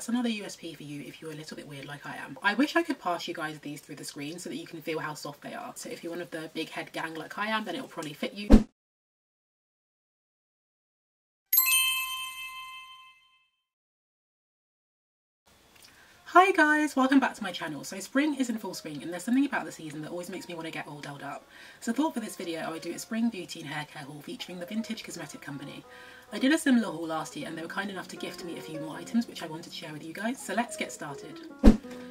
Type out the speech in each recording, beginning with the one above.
that's another USP for you if you're a little bit weird like I am. I wish I could pass you guys these through the screen so that you can feel how soft they are. So if you're one of the big head gang like I am, then it'll probably fit you. Hi guys, welcome back to my channel. So spring is in full swing and there's something about the season that always makes me want to get all dolled up. So I thought for this video I would do a spring beauty and hair care haul featuring the Vintage Cosmetic Company. I did a similar haul last year and they were kind enough to gift me a few more items which I wanted to share with you guys, so let's get started.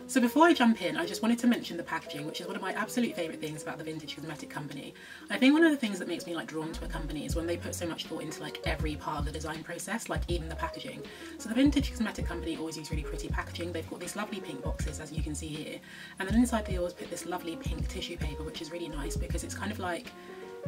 So before I jump in, I just wanted to mention the packaging, which is one of my absolute favourite things about the Vintage Cosmetic Company. I think one of the things that makes me like drawn to a company is when they put so much thought into like every part of the design process, like even the packaging. So the Vintage Cosmetic Company always use really pretty packaging. They've got these lovely pink boxes, as you can see here, and then inside they always put this lovely pink tissue paper, which is really nice because it's kind of like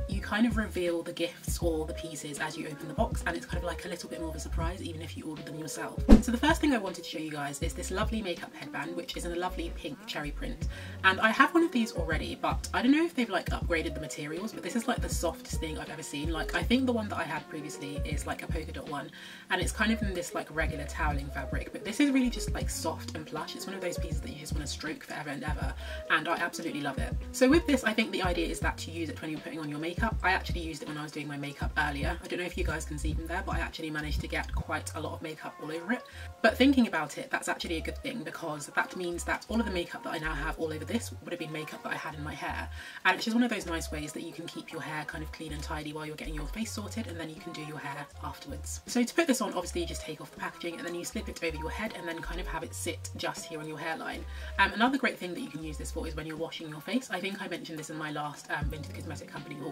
you kind of reveal the gifts or the pieces as you open the box and it's kind of like a little bit more of a surprise even if you order them yourself. So the first thing I wanted to show you guys is this lovely makeup headband which is in a lovely pink cherry print and I have one of these already but I don't know if they've like upgraded the materials but this is like the softest thing I've ever seen like I think the one that I had previously is like a polka dot one and it's kind of in this like regular toweling fabric but this is really just like soft and plush it's one of those pieces that you just want to stroke forever and ever and I absolutely love it. So with this I think the idea is that to use it when you're putting on your makeup. I actually used it when I was doing my makeup earlier. I don't know if you guys can see from there, but I actually managed to get quite a lot of makeup all over it. But thinking about it, that's actually a good thing because that means that all of the makeup that I now have all over this would have been makeup that I had in my hair. And it's just one of those nice ways that you can keep your hair kind of clean and tidy while you're getting your face sorted and then you can do your hair afterwards. So to put this on, obviously you just take off the packaging and then you slip it over your head and then kind of have it sit just here on your hairline. Um, another great thing that you can use this for is when you're washing your face. I think I mentioned this in my last um, Vintage Cosmetic Company haul,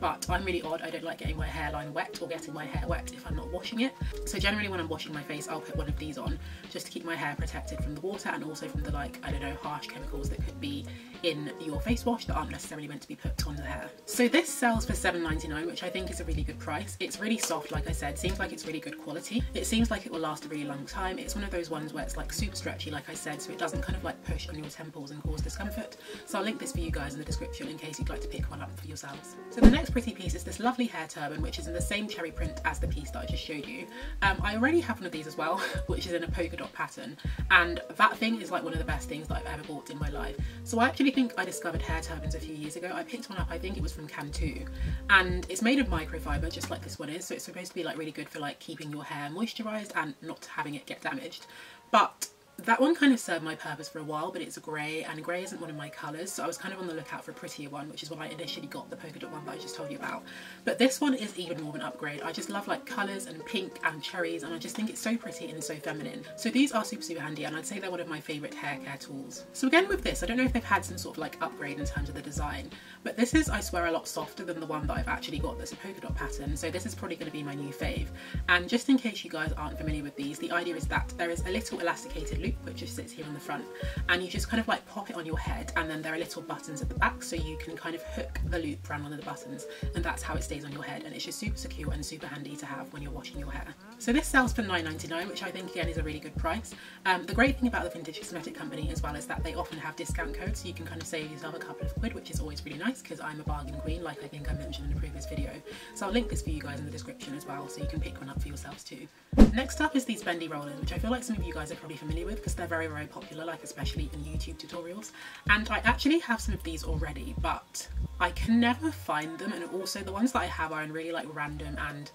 but I'm really odd. I don't like getting my hairline wet or getting my hair wet if I'm not washing it. So generally when I'm washing my face, I'll put one of these on just to keep my hair protected from the water and also from the like, I don't know, harsh chemicals that could be in your face wash that aren't necessarily meant to be put on the hair. So this sells for $7.99, which I think is a really good price. It's really soft, like I said, seems like it's really good quality. It seems like it will last a really long time. It's one of those ones where it's like super stretchy, like I said, so it doesn't kind of like push on your temples and cause discomfort. So I'll link this for you guys in the description in case you'd like to pick one up for yourselves. So the next pretty piece is this lovely hair turban, which is in the same cherry print as the piece that I just showed you. Um, I already have one of these as well, which is in a polka dot pattern. And that thing is like one of the best things that I've ever bought in my life. So I actually think I discovered hair turbans a few years ago. I picked one up, I think it was from Cantu. And it's made of microfiber, just like this one is. So it's supposed to be like really good for like keeping your hair moisturized and not having it get damaged. But that one kind of served my purpose for a while, but it's grey, and grey isn't one of my colours, so I was kind of on the lookout for a prettier one, which is what I initially got, the polka dot one that I just told you about. But this one is even more of an upgrade. I just love like colours and pink and cherries, and I just think it's so pretty and so feminine. So these are super, super handy, and I'd say they're one of my favourite hair care tools. So again with this, I don't know if they've had some sort of like upgrade in terms of the design, but this is, I swear, a lot softer than the one that I've actually got that's a polka dot pattern, so this is probably going to be my new fave. And just in case you guys aren't familiar with these, the idea is that there is a little elasticated loop which just sits here on the front and you just kind of like pop it on your head and then there are little buttons at the back so you can kind of hook the loop around one of the buttons and that's how it stays on your head and it's just super secure and super handy to have when you're washing your hair. So this sells for $9.99 which I think again is a really good price. Um, the great thing about the Vintage Cosmetic Company as well is that they often have discount codes so you can kind of save yourself a couple of quid which is always really nice because I'm a bargain queen like I think I mentioned in a previous video. So I'll link this for you guys in the description as well so you can pick one up for yourselves too. Next up is these bendy rollers which I feel like some of you guys are probably familiar with because they're very very popular like especially in YouTube tutorials. And I actually have some of these already but I can never find them. And also the ones that I have are in really like random and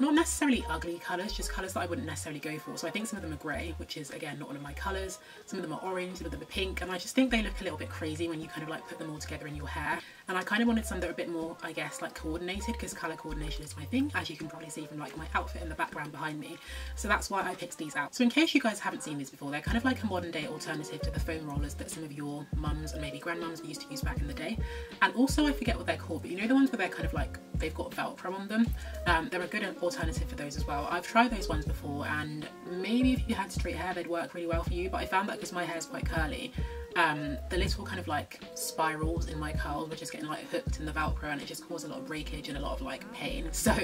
not necessarily ugly colours, just colours that I wouldn't necessarily go for. So I think some of them are grey, which is again not one of my colours. Some of them are orange, some of them are pink, and I just think they look a little bit crazy when you kind of like put them all together in your hair. And I kind of wanted some that are a bit more, I guess, like coordinated because colour coordination is my thing, as you can probably see from like my outfit in the background behind me. So that's why I picked these out. So in case you guys haven't seen these before, they're kind of like a modern day alternative to the foam rollers that some of your mums and maybe grandmums used to use back in the day. And also I forget what they're called, but you know the ones where they're kind of like, they've got Velcro on them? Um, they're a good alternative for those as well. I've tried those ones before and maybe if you had straight hair they'd work really well for you, but I found that because my hair is quite curly, um, the little kind of like spirals in my curls were just getting like hooked in the velcro and it just caused a lot of breakage and a lot of like pain. So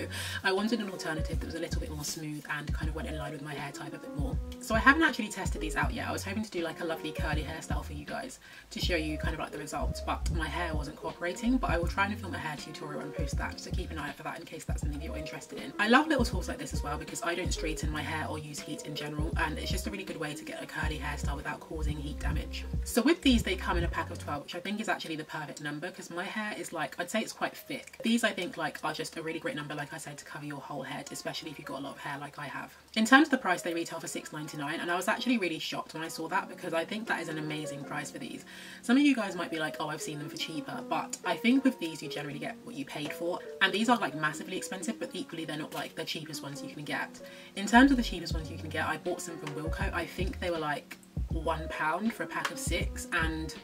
I wanted an alternative that was a little bit more smooth and kind of went in line with my hair type a bit more. So I haven't actually tested these out yet. I was hoping to do like a lovely curly hairstyle for you guys to show you kind of like the results but my hair wasn't cooperating. But I will try and film a hair tutorial and post that so keep an eye out for that in case that's something that you're interested in. I love little tools like this as well because I don't straighten my hair or use heat in general and it's just a really good way to get a curly hairstyle without causing heat damage. So with these they come in a pack of 12 which I think is actually the perfect number because my hair is like I'd say it's quite thick. These I think like are just a really great number like I said to cover your whole head especially if you've got a lot of hair like I have. In terms of the price they retail for $6.99 and I was actually really shocked when I saw that because I think that is an amazing price for these. Some of you guys might be like oh I've seen them for cheaper but I think with these you generally get what you paid for and these are like massively expensive but equally they're not like the cheapest ones you can get. In terms of the cheapest ones you can get I bought some from Wilko I think they were like one pound for a pack of six and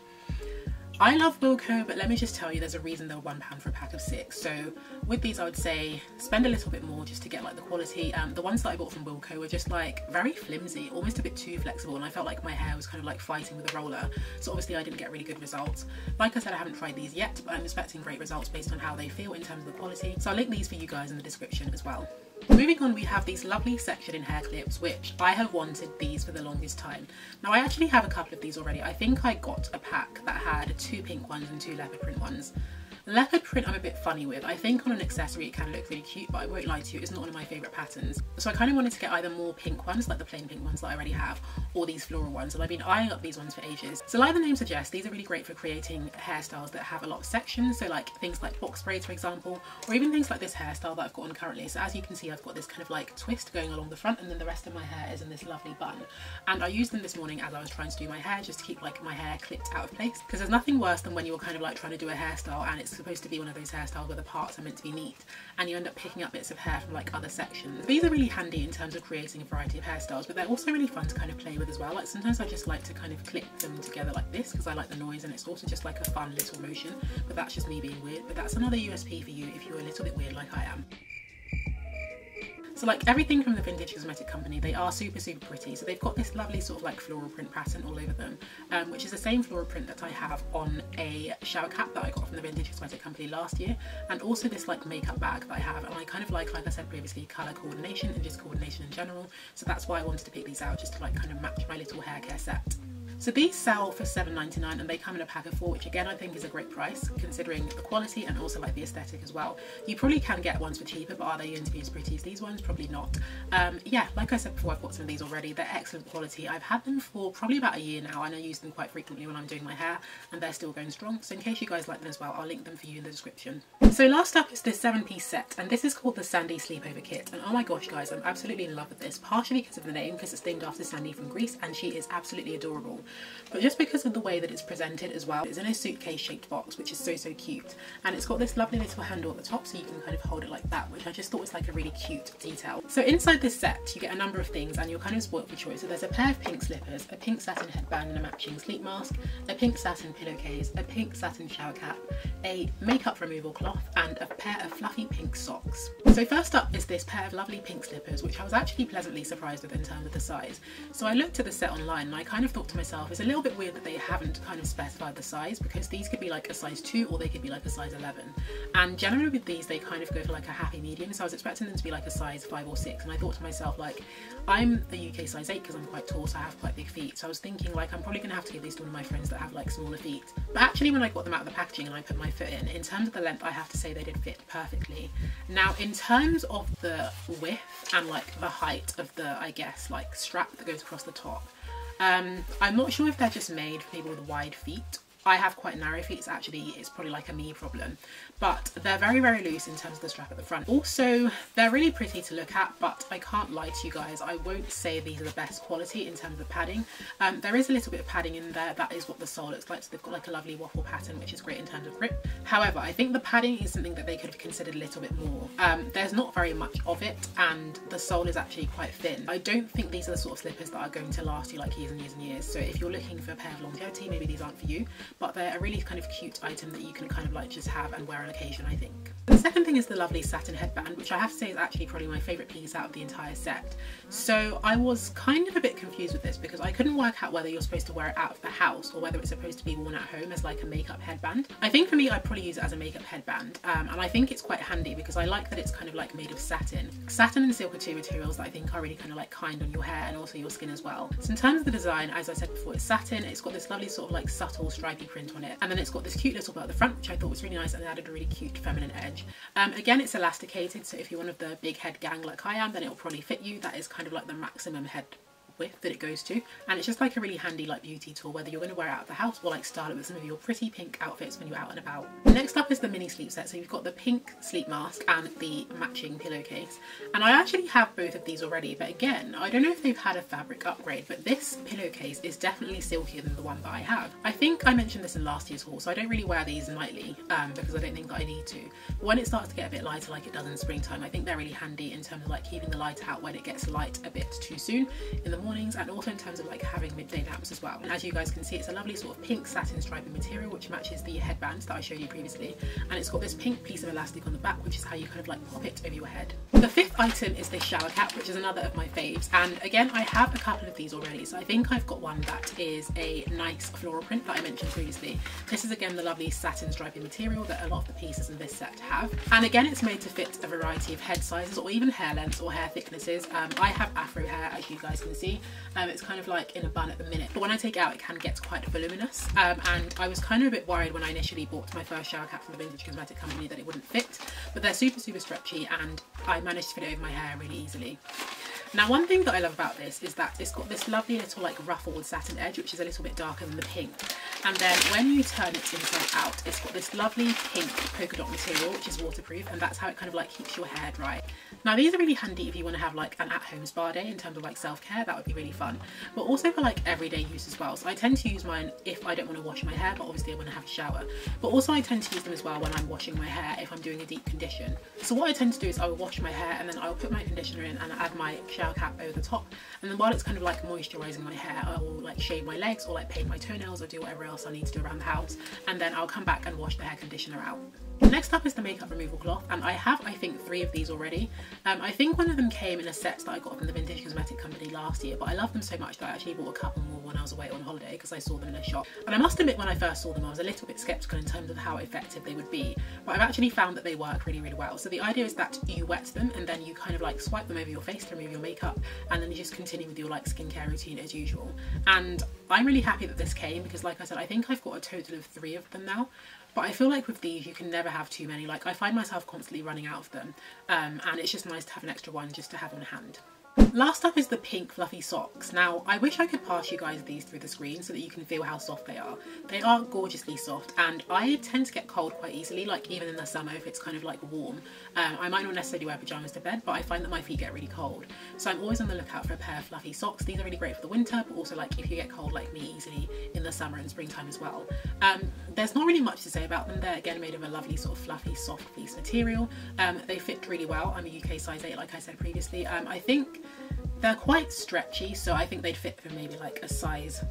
I love Wilko, but let me just tell you, there's a reason they're one pound for a pack of six. So with these, I would say spend a little bit more just to get like the quality. Um, the ones that I bought from Wilko were just like very flimsy, almost a bit too flexible. And I felt like my hair was kind of like fighting with a roller. So obviously I didn't get really good results. Like I said, I haven't tried these yet, but I'm expecting great results based on how they feel in terms of the quality. So I'll link these for you guys in the description as well. Moving on, we have these lovely section in hair clips, which I have wanted these for the longest time. Now, I actually have a couple of these already. I think I got a pack that had two pink ones and two leopard print ones. Leopard print I'm a bit funny with. I think on an accessory it can look really cute, but I won't lie to you, it's not one of my favourite patterns. So I kind of wanted to get either more pink ones, like the plain pink ones that I already have, or these floral ones. And I've been eyeing up these ones for ages. So like the name suggests, these are really great for creating hairstyles that have a lot of sections. So like things like box braids, for example, or even things like this hairstyle that I've got on currently. So as you can see, I've got this kind of like twist going along the front and then the rest of my hair is in this lovely bun. And I used them this morning as I was trying to do my hair, just to keep like my hair clipped out of place. Because there's nothing worse than when you're kind of like trying to do a hairstyle and it's supposed to be one of those hairstyles where the parts are meant to be neat and you end up picking up bits of hair from like other sections. These are really handy in terms of creating a variety of hairstyles but they're also really fun to kind of play with as well. Like sometimes I just like to kind of clip them together like this because I like the noise and it's also just like a fun little motion but that's just me being weird but that's another USP for you if you're a little bit weird like I am. So like everything from the Vintage Cosmetic Company, they are super, super pretty. So they've got this lovely sort of like floral print pattern all over them, um, which is the same floral print that I have on a shower cap that I got from the Vintage Cosmetic Company last year. And also this like makeup bag that I have. And I kind of like, like I said previously, colour coordination and just coordination in general. So that's why I wanted to pick these out, just to like kind of match my little hair care set. So these sell for $7.99 and they come in a pack of four, which again I think is a great price considering the quality and also like the aesthetic as well. You probably can get ones for cheaper, but are they going to be as pretty as these ones? Probably not. Um, yeah, like I said before, I've got some of these already. They're excellent quality. I've had them for probably about a year now and I use them quite frequently when I'm doing my hair and they're still going strong. So in case you guys like them as well, I'll link them for you in the description. So last up is this seven piece set and this is called the Sandy Sleepover Kit. And oh my gosh guys, I'm absolutely in love with this, partially because of the name, because it's named after Sandy from Grease and she is absolutely adorable. But just because of the way that it's presented as well. It's in a suitcase shaped box, which is so, so cute. And it's got this lovely little handle at the top so you can kind of hold it like that, which I just thought was like a really cute detail. So inside this set, you get a number of things and you're kind of spoilt for choice. So there's a pair of pink slippers, a pink satin headband and a matching sleep mask, a pink satin pillowcase, a pink satin shower cap, a makeup removal cloth, and a pair of fluffy pink socks. So first up is this pair of lovely pink slippers, which I was actually pleasantly surprised with in terms of the size. So I looked at the set online and I kind of thought to myself, it's a little bit weird that they haven't kind of specified the size because these could be like a size 2 or they could be like a size 11 and generally with these they kind of go for like a happy medium so I was expecting them to be like a size 5 or 6 and I thought to myself like I'm a UK size 8 because I'm quite tall so I have quite big feet. So I was thinking like I'm probably going to have to give these to one of my friends that have like smaller feet. But actually when I got them out of the packaging and I put my foot in in terms of the length I have to say they did fit perfectly. Now in terms of the width and like the height of the I guess like strap that goes across the top um, I'm not sure if they're just made for people with wide feet I have quite narrow feet, actually it's probably like a me problem. But they're very, very loose in terms of the strap at the front. Also, they're really pretty to look at, but I can't lie to you guys, I won't say these are the best quality in terms of padding. Um, there is a little bit of padding in there, that is what the sole looks like, so they've got like a lovely waffle pattern, which is great in terms of grip. However, I think the padding is something that they could have considered a little bit more. Um, there's not very much of it, and the sole is actually quite thin. I don't think these are the sort of slippers that are going to last you like years and years and years, so if you're looking for a pair of longevity, maybe these aren't for you. But they're a really kind of cute item that you can kind of like just have and wear on occasion I think. The second thing is the lovely satin headband, which I have to say is actually probably my favourite piece out of the entire set. So I was kind of a bit confused with this because I couldn't work out whether you're supposed to wear it out of the house or whether it's supposed to be worn at home as like a makeup headband. I think for me I'd probably use it as a makeup headband um, and I think it's quite handy because I like that it's kind of like made of satin. Satin and silk are two materials that I think are really kind of like kind on your hair and also your skin as well. So in terms of the design, as I said before, it's satin, it's got this lovely sort of like subtle stripy print on it and then it's got this cute little bit at the front which I thought was really nice and added a really cute feminine edge. Um, again, it's elasticated, so if you're one of the big head gang like I am, then it'll probably fit you. That is kind of like the maximum head width that it goes to and it's just like a really handy like beauty tool whether you're going to wear it out of the house or like style it with some of your pretty pink outfits when you're out and about. Next up is the mini sleep set so you've got the pink sleep mask and the matching pillowcase and I actually have both of these already but again I don't know if they've had a fabric upgrade but this pillowcase is definitely silkier than the one that I have. I think I mentioned this in last year's haul so I don't really wear these nightly um, because I don't think that I need to. When it starts to get a bit lighter like it does in springtime I think they're really handy in terms of like keeping the light out when it gets light a bit too soon in the morning mornings and also in terms of like having midday naps as well. And as you guys can see, it's a lovely sort of pink satin striping material which matches the headbands that I showed you previously. And it's got this pink piece of elastic on the back, which is how you kind of like pop it over your head. The fifth item is this shower cap, which is another of my faves. And again, I have a couple of these already. So I think I've got one that is a nice floral print that I mentioned previously. This is again the lovely satin striping material that a lot of the pieces in this set have. And again, it's made to fit a variety of head sizes or even hair lengths or hair thicknesses. Um, I have afro hair, as you guys can see, um, it's kind of like in a bun at the minute, but when I take it out, it can get quite voluminous. Um, and I was kind of a bit worried when I initially bought my first shower cap from the Vintage Cosmetic Company that it wouldn't fit, but they're super, super stretchy and I managed to fit it over my hair really easily. Now one thing that I love about this is that it's got this lovely little like ruffled satin edge which is a little bit darker than the pink. And then when you turn it inside out it's got this lovely pink polka dot material which is waterproof and that's how it kind of like keeps your hair dry. Now these are really handy if you want to have like an at-home spa day in terms of like self-care. That would be really fun. But also for like everyday use as well. So I tend to use mine if I don't want to wash my hair but obviously I want to have a shower. But also I tend to use them as well when I'm washing my hair if I'm doing a deep condition. So what I tend to do is I will wash my hair and then I'll put my conditioner in and add my shower cap over the top and then while it's kind of like moisturizing my hair I will like shave my legs or like paint my toenails or do whatever else I need to do around the house and then I'll come back and wash the hair conditioner out. Next up is the makeup removal cloth and I have I think three of these already. Um, I think one of them came in a set that I got from the Vintage Cosmetic Company last year but I love them so much that I actually bought a couple more when I was away on holiday because I saw them in a shop. And I must admit when I first saw them I was a little bit sceptical in terms of how effective they would be but I've actually found that they work really really well. So the idea is that you wet them and then you kind of like swipe them over your face to remove your makeup and then you just continue with your like skincare routine as usual. And I'm really happy that this came because like I said I think I've got a total of three of them now but I feel like with these you can never have too many like I find myself constantly running out of them um, and it's just nice to have an extra one just to have on hand. Last up is the pink fluffy socks. Now, I wish I could pass you guys these through the screen so that you can feel how soft they are. They are gorgeously soft and I tend to get cold quite easily, like even in the summer if it's kind of like warm. Um, I might not necessarily wear pyjamas to bed, but I find that my feet get really cold. So I'm always on the lookout for a pair of fluffy socks. These are really great for the winter, but also like if you get cold like me easily in the summer and springtime as well. Um, there's not really much to say about them. They're again made of a lovely sort of fluffy, soft fleece material. Um, they fit really well. I'm a UK size 8 like I said previously. Um, I think they're quite stretchy, so I think they'd fit for maybe like a size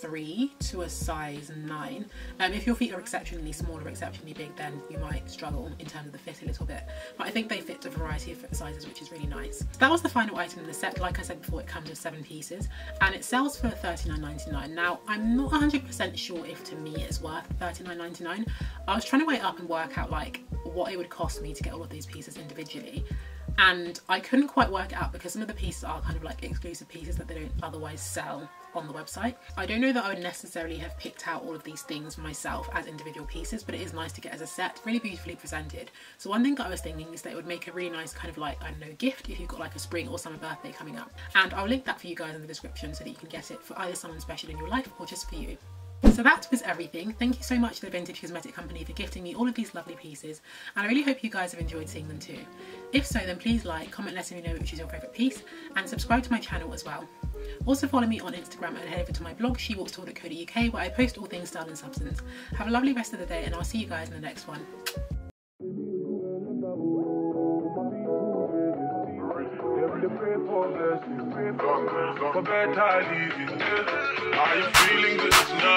3 to a size 9. Um, if your feet are exceptionally small or exceptionally big, then you might struggle in terms of the fit a little bit. But I think they fit a variety of sizes, which is really nice. That was the final item in the set. Like I said before, it comes with seven pieces and it sells for $39.99. Now, I'm not 100% sure if to me it's worth $39.99. I was trying to weigh up and work out like what it would cost me to get all of these pieces individually and I couldn't quite work it out because some of the pieces are kind of like exclusive pieces that they don't otherwise sell on the website. I don't know that I would necessarily have picked out all of these things myself as individual pieces, but it is nice to get as a set, really beautifully presented. So one thing that I was thinking is that it would make a really nice kind of like, I don't know, gift if you've got like a spring or summer birthday coming up. And I'll link that for you guys in the description so that you can get it for either someone special in your life or just for you. So that was everything. Thank you so much to the Vintage Cosmetic Company for gifting me all of these lovely pieces and I really hope you guys have enjoyed seeing them too. If so then please like, comment letting me know which is your favourite piece and subscribe to my channel as well. Also follow me on Instagram and head over to my blog shewalkstall.co.uk where I post all things style and substance. Have a lovely rest of the day and I'll see you guys in the next one. Are you feeling? This thing